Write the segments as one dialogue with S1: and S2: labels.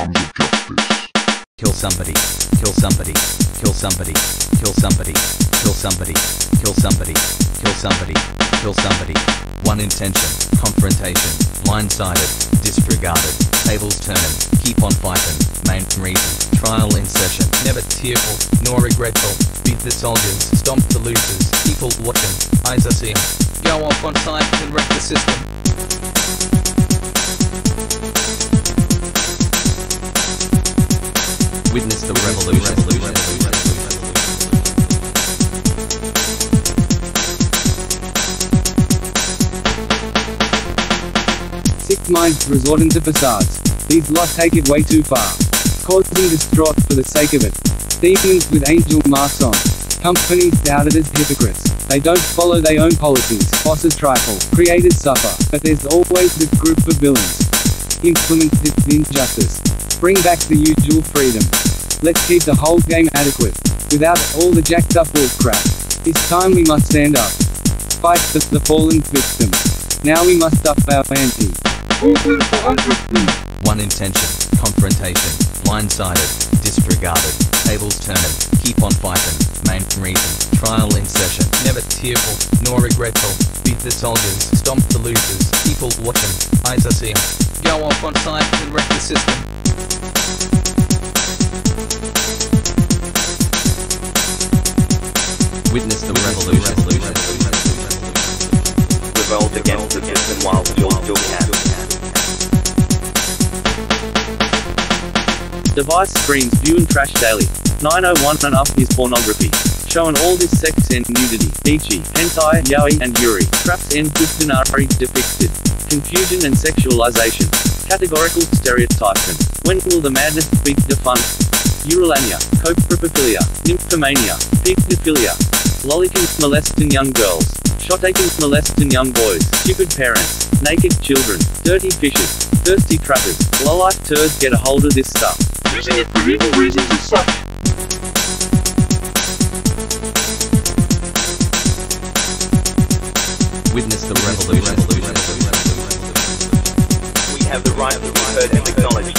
S1: arms of justice.
S2: Kill somebody, kill somebody, kill somebody, kill somebody, kill somebody, kill somebody, kill somebody, kill somebody. One intention, confrontation, blindsided, disregarded, tables turning, keep on fighting, main reason, trial in session, never tearful, nor regretful, beat the soldiers, stomp the losers, people watching, eyes are seeing, go off on site and wreck the system. Witness the revolution.
S3: Sick minds resorting to facades. These lot take it way too far. Causing distraught for the sake of it. Demons with angel masks on. Companies doubted as hypocrites. They don't follow their own policies. Bosses trifle. Creators suffer. But there's always this group of villains. Implement this injustice. Bring back the usual freedom. Let's keep the whole game adequate. Without all the jacked up wolf crap. It's time we must stand up. Fight the, the fallen victim. Now we must up our ante.
S2: One intention, confrontation, blindsided, disregarded, tables turning, keep on fighting, main reason, trial in session, never tearful, nor regretful, beat the soldiers, stomp the losers, people watching, eyes are seeing, go off on site and wreck the system. Witness the revolution.
S4: Revolt against the system while still still can.
S5: Device screens view and trash daily. 901 and up is pornography. Showing all this sex and nudity, ecchi, hentai, yaoi, and yuri. Traps and kustanari depicted. Confusion and sexualization. Categorical stereotyping. When will the madness be defunct? Urolagnia, copropophilia, nymphomania, pedophilia. Lolicons molesting young girls. Shotacons molesting young boys. Stupid parents. Naked children. Dirty fishes. Thirsty trappers. Lowlife turds get a hold of this stuff.
S1: Using it for evil reasons as such.
S2: Witness the revolution.
S4: Have the right to be heard and acknowledged.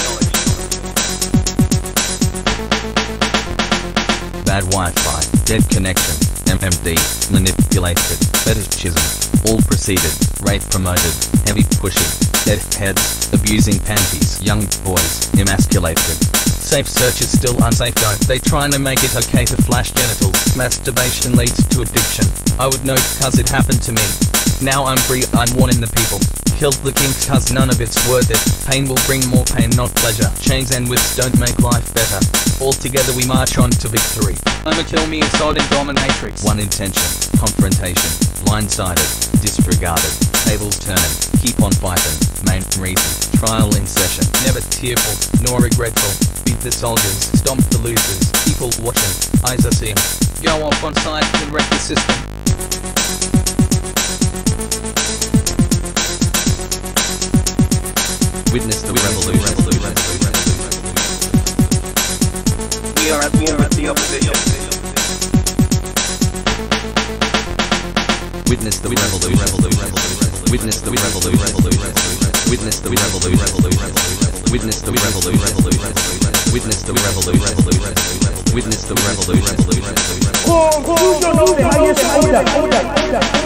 S2: Bad Wi-Fi, dead connection, MMD, manipulated, fetishism, all preceded, rape promoted, heavy pushing, dead heads, abusing panties, young boys, emasculated. Safe search is still unsafe though, they trying to make it okay to flash genitals, masturbation leads to addiction. I would know cause it happened to me. Now I'm free, I'm warning the people. Kill the king cause none of it's worth it. Pain will bring more pain, not pleasure. Chains and whips don't make life better. All together we march on to victory. I'ma kill me assault and dominatrix. One intention, confrontation, blindsided, disregarded, tables turning, keep on fighting, main reason, trial in session, never tearful, nor regretful, beat the soldiers, stomp the losers, people watching, eyes are seeing, go off on site and wreck the system. Witness the revolution.
S4: We are at war with the opposition.
S2: Witness the revolution. Witness the revolution. Witness the revolution. Witness the revolution. Witness the revolution. Witness the revolution.
S6: Confusion of the highest order.